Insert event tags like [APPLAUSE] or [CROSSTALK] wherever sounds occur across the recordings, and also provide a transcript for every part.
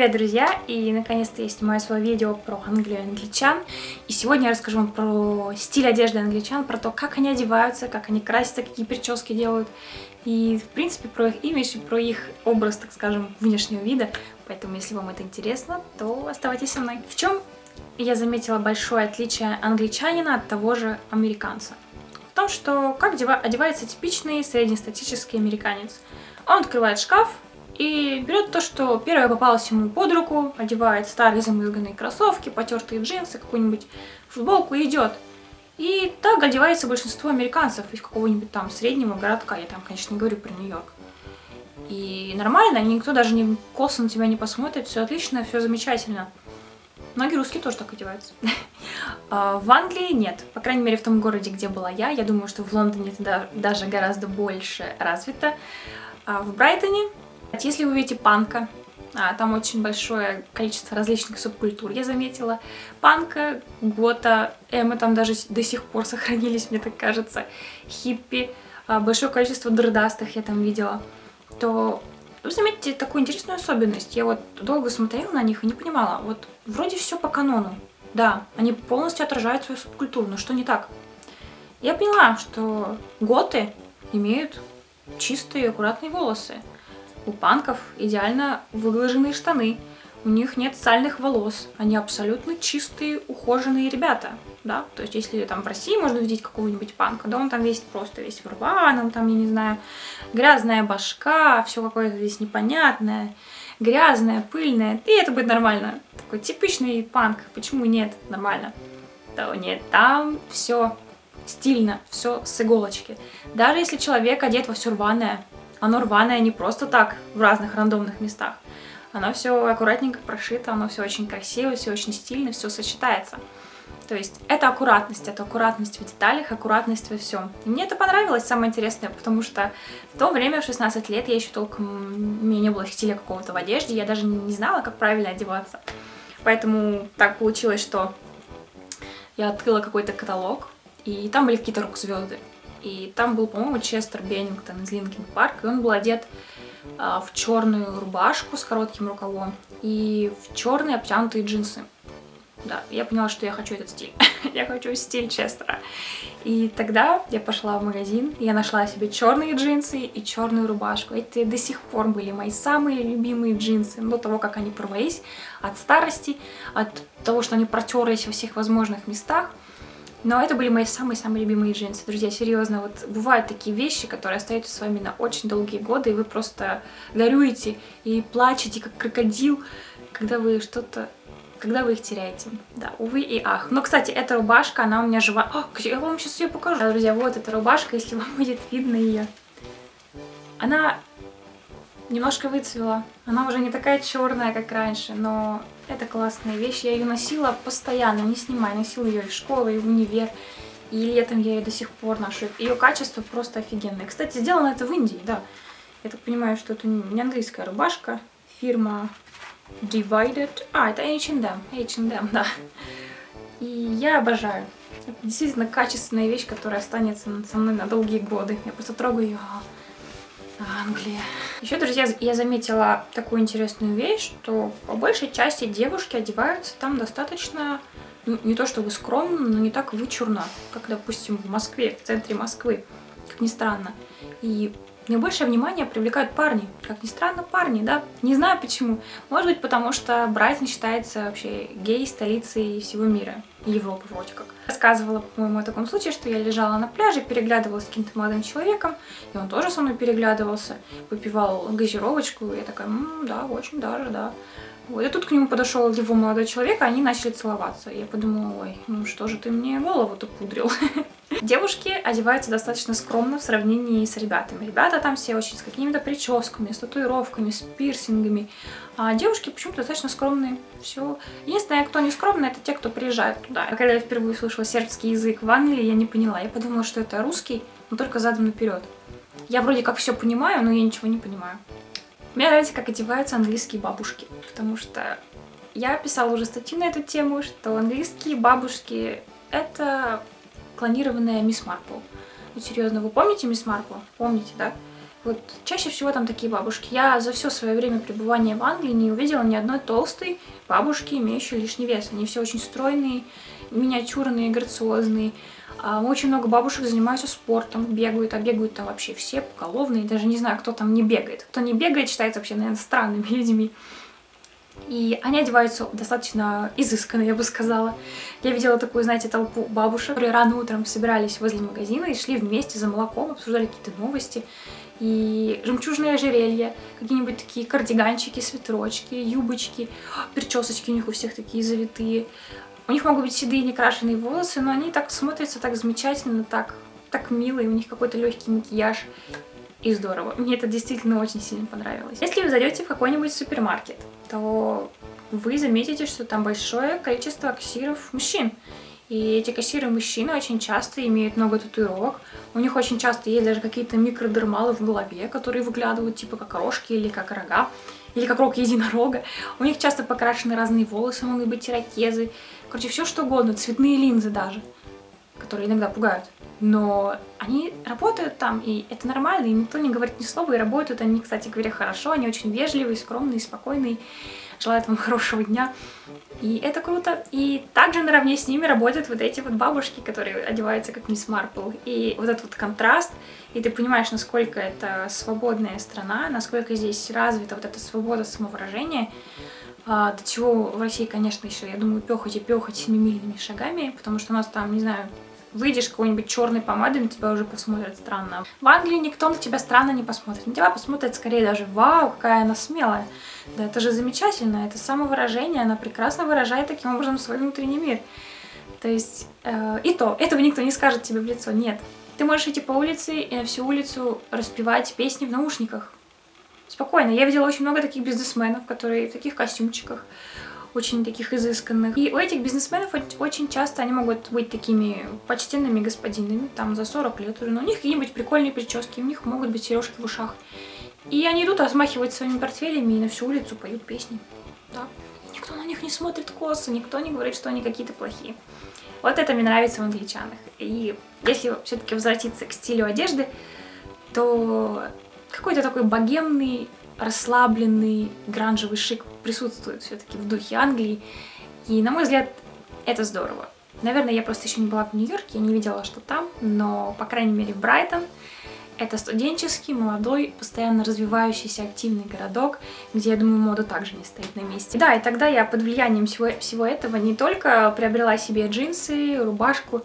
привет, друзья! И наконец-то я снимаю свое видео про Англию и англичан. И сегодня я расскажу вам про стиль одежды англичан, про то, как они одеваются, как они красятся, какие прически делают. И, в принципе, про их имидж и про их образ, так скажем, внешнего вида. Поэтому, если вам это интересно, то оставайтесь со мной. В чем я заметила большое отличие англичанина от того же американца? В том, что как одевается типичный среднестатический американец. Он открывает шкаф, и берет то, что первое попалось ему под руку, одевает старые замызганные кроссовки, потертые джинсы, какую-нибудь футболку и идет. И так одевается большинство американцев из какого-нибудь там среднего городка. Я там, конечно, не говорю про Нью-Йорк. И нормально, никто даже не косо на тебя не посмотрит, все отлично, все замечательно. Многие русские тоже так одеваются. [LAUGHS] А, в Англии нет, по крайней мере в том городе, где была я. Я думаю, что в Лондоне это даже гораздо больше развито. А в Брайтоне если вы видите панка, а, там очень большое количество различных субкультур, я заметила. Панка, гота, эмо там даже до сих пор [LAUGHS] сохранились, мне так кажется, хиппи, а, большое количество дредастых я там видела, то вы заметите такую интересную особенность. Я вот долго смотрела на них и не понимала, вот вроде все по канону. Да, они полностью отражают свою субкультуру, но что не так? Я поняла, что готы имеют чистые аккуратные волосы. У панков идеально выглаженные штаны. У них нет сальных волос. Они абсолютно чистые, ухоженные ребята. Да? То есть, если там в России можно увидеть какого-нибудь панка, да, он там весь просто весь в рваном, там, я не знаю, грязная башка, все какое-то здесь непонятное, грязное, пыльное. И это будет нормально. Такой типичный панк. Почему нет? Нормально. То нет, там все стильно, все с иголочки. Даже если человек одет во все рваное, оно рваное не просто так в разных рандомных местах. Оно все аккуратненько прошито, оно все очень красиво, все очень стильно, все сочетается. То есть это аккуратность, это аккуратность в деталях, аккуратность во всем. И мне это понравилось, самое интересное, потому что в то время, в 16 лет, я еще толком, у меня не было стиля какого-то в одежде, я даже не знала, как правильно одеваться. Поэтому так получилось, что я открыла какой-то каталог, и там были какие-то рок-звезды. И там был, по-моему, Честер Беннингтон из Linkin Park, и он был одет а, в черную рубашку с коротким рукавом и в черные обтянутые джинсы. Да, я поняла, что я хочу этот стиль. [LAUGHS] я хочу стиль Честера. И тогда я пошла в магазин, я нашла себе черные джинсы и черную рубашку. Эти до сих пор были мои самые любимые джинсы. До того, как они порвались от старости, от того, что они протерлись во всех возможных местах. Но это были мои самые-самые любимые джинсы. Друзья, серьезно, вот бывают такие вещи, которые остаются с вами на очень долгие годы, и вы просто горюете и плачете, как крокодил, когда вы что-то когда вы их теряете. Да, увы и ах. Но, кстати, эта рубашка, она у меня жива. О, я вам сейчас ее покажу. Друзья, вот эта рубашка, если вам [LAUGHS] будет видно ее. Она немножко выцвела. Она уже не такая черная, как раньше, но это классная вещь. Я ее носила постоянно, не снимая. Носила ее из школы, и в универ. И летом я ее до сих пор ношу. Ее качество просто офигенное. Кстати, сделано это в Индии, да. Я так понимаю, что это не английская рубашка. Фирма Divided. А, это H&M. H&M, да. И я обожаю. Это действительно качественная вещь, которая останется со мной на долгие годы. Я просто трогаю ее. Англия. Еще, друзья, я заметила такую интересную вещь, что по большей части девушки одеваются там достаточно, ну, не то чтобы скромно, но не так вычурно, как, допустим, в Москве, в центре Москвы, как ни странно. И Наибольшее внимание привлекают парни. Как ни странно, парни, да? Не знаю почему. Может быть, потому что Брайтон считается вообще гей-столицей всего мира. Европы вроде как. Рассказывала, по-моему, о таком случае, что я лежала на пляже, переглядывалась с каким-то молодым человеком, и он тоже со мной переглядывался, выпивал газировочку, и я такая, М, да, очень даже, да. Вот, и тут к нему подошел его молодой человек, и они начали целоваться. Я подумала, ой, ну что же ты мне голову-то пудрил? [LAUGHS] Девушки одеваются достаточно скромно в сравнении с ребятами. Ребята там все очень с какими-то прическами, с татуировками, с пирсингами. А девушки почему-то достаточно скромные. Все. Единственное, кто не скромный, это те, кто приезжает туда. А когда я впервые услышала сербский язык в Англии, я не поняла. Я подумала, что это русский, но только задом наперед. Я вроде как все понимаю, но я ничего не понимаю. Мне нравится, как одеваются английские бабушки, потому что я писала уже статью на эту тему, что английские бабушки — это клонированная Мисс Марпл. Ну, серьезно, вы помните Мисс Марпл? Помните, да? Вот чаще всего там такие бабушки. Я за все свое время пребывания в Англии не увидела ни одной толстой бабушки, имеющей лишний вес. Они все очень стройные, миниатюрные, грациозные. А очень много бабушек занимаются спортом, бегают, а бегают там вообще все поголовные. Даже не знаю, кто там не бегает. Кто не бегает, считается вообще, наверное, странными [LAUGHS] людьми. И они одеваются достаточно изысканно, я бы сказала. Я видела такую, знаете, толпу бабушек, которые рано утром собирались возле магазина и шли вместе за молоком, обсуждали какие-то новости. И жемчужные ожерелья, какие-нибудь такие кардиганчики, свитерочки, юбочки, причесочки у них у всех такие завитые. У них могут быть седые некрашенные волосы, но они так смотрятся так замечательно, так, так мило, и у них какой-то легкий макияж. И здорово. Мне это действительно очень сильно понравилось. Если вы зайдете в какой-нибудь супермаркет, то вы заметите, что там большое количество кассиров мужчин. И эти кассиры мужчины очень часто имеют много татуировок. У них очень часто есть даже какие-то микродермалы в голове, которые выглядывают типа как рожки или как рога, или как рог единорога. У них часто покрашены разные волосы, могут быть ирокезы. Короче, все что угодно, цветные линзы даже, которые иногда пугают. Но они работают там, и это нормально, и никто не говорит ни слова, и работают они, кстати говоря, хорошо, они очень вежливые, скромные, спокойные, желают вам [LAUGHS] хорошего дня, и это круто. И также наравне с ними работают вот эти вот бабушки, которые одеваются как мисс Марпл, и вот этот вот контраст, и ты понимаешь, насколько это свободная страна, насколько здесь развита вот эта свобода самовыражения, а, до чего в России, конечно, еще, я думаю, пехать и пехать семимильными шагами, потому что у нас там, не знаю, выйдешь какой-нибудь черной помадой, на тебя уже посмотрят странно. В Англии никто на тебя странно не посмотрит. На тебя посмотрят скорее даже «Вау, какая она смелая!» Да это же замечательно, это самовыражение, она прекрасно выражает таким образом свой внутренний мир. То есть, э, и то, этого никто не скажет тебе в лицо, нет. Ты можешь идти по улице и на всю улицу распевать песни в наушниках. Спокойно. Я видела очень много таких бизнесменов, которые в таких костюмчиках, очень таких изысканных. И у этих бизнесменов очень часто они могут быть такими почтенными господинами, там за 40 лет уже, но у них какие-нибудь прикольные прически, у них могут быть сережки в ушах. И они идут размахивать своими портфелями и на всю улицу поют песни. Да. И никто на них не смотрит косо, никто не говорит, что они какие-то плохие. Вот это мне нравится в англичанах. И если все-таки возвратиться к стилю одежды, то какой-то такой богемный, расслабленный, гранжевый шик присутствует все-таки в духе Англии. И, на мой взгляд, это здорово. Наверное, я просто еще не была в Нью-Йорке, не видела, что там, но, по крайней мере, Брайтон — это студенческий, молодой, постоянно развивающийся активный городок, где, я думаю, мода также не стоит на месте. Да, и тогда я под влиянием всего, всего этого не только приобрела себе джинсы, рубашку,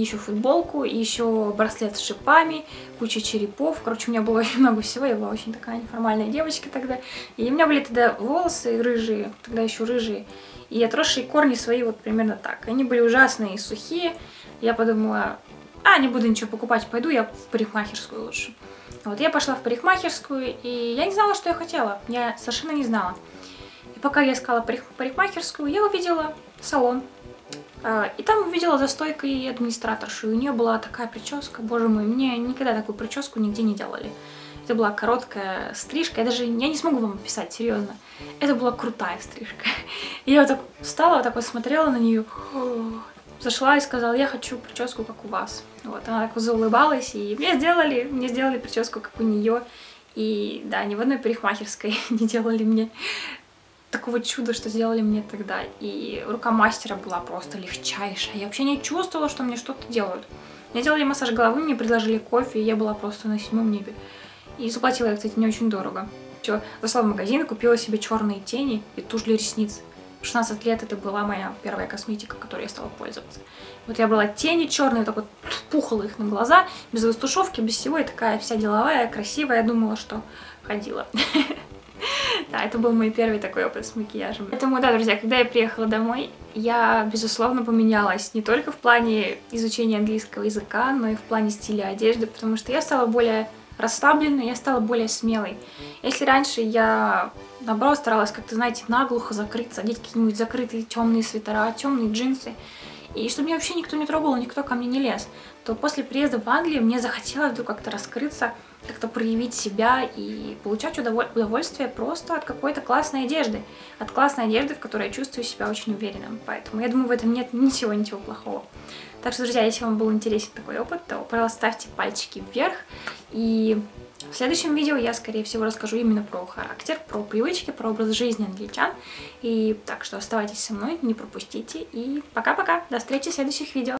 еще футболку, еще браслет с шипами, куча черепов. Короче, у меня было [LAUGHS] много всего, я была очень такая неформальная девочка тогда. И у меня были тогда волосы рыжие, тогда еще рыжие, и отросшие корни свои вот примерно так. Они были ужасные и сухие. Я подумала, а, не буду ничего покупать, пойду я в парикмахерскую лучше. Вот я пошла в парикмахерскую, и я не знала, что я хотела. Я совершенно не знала. И пока я искала парикмахерскую, я увидела салон и там увидела за стойкой администраторшу, и у нее была такая прическа, боже мой, мне никогда такую прическу нигде не делали. Это была короткая стрижка, я даже, я не смогу вам описать, серьезно. Это была крутая стрижка. И я вот так встала, вот так вот смотрела на нее, зашла и сказала, я хочу прическу, как у вас. Вот, она так заулыбалась, и мне сделали, мне сделали прическу, как у нее. И да, ни в одной парикмахерской [LAUGHS] не делали мне такого чуда, что сделали мне тогда. И рука мастера была просто легчайшая. Я вообще не чувствовала, что мне что-то делают. Мне делали массаж головы, мне предложили кофе, и я была просто на седьмом небе. И заплатила я, кстати, не очень дорого. Все, зашла в магазин купила себе черные тени и тушь для ресниц. В 16 лет это была моя первая косметика, которой я стала пользоваться. Вот я была тени черные, так вот пухала их на глаза, без растушевки, без всего, и такая вся деловая, красивая. Я думала, что ходила. [LAUGHS] Да, это был мой первый такой опыт с макияжем. Поэтому, да, друзья, когда я приехала домой, я, безусловно, поменялась не только в плане изучения английского языка, но и в плане стиля одежды, потому что я стала более расслабленной, я стала более смелой. Если раньше я, наоборот, старалась как-то, знаете, наглухо закрыться, одеть какие-нибудь закрытые темные свитера, темные джинсы, и чтобы меня вообще никто не трогал, никто ко мне не лез, то после приезда в Англию мне захотелось вдруг как-то раскрыться, как-то проявить себя и получать удовольствие просто от какой-то классной одежды. От классной одежды, в которой я чувствую себя очень уверенным. Поэтому я думаю, в этом нет ничего, ничего плохого. Так что, друзья, если вам был интересен такой опыт, то, пожалуйста, ставьте пальчики вверх. И В следующем видео я, скорее всего, расскажу именно про характер, про привычки, про образ жизни англичан. И так что оставайтесь со мной, не пропустите. И пока-пока, до встречи в следующих видео.